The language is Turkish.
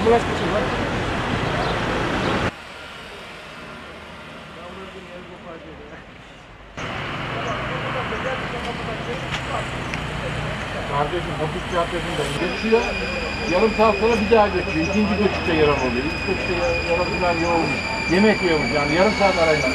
Ambulans kaçın lan. Kardeşim hapis tiyatrosunda geçiyor. Yarım saat sonra bir daha geçiyor. İkinci göçükte yaran oluyor. İlk göçükte yaradılar yoğurmuş. Yemek yiyormuş yani yarım saat arayla.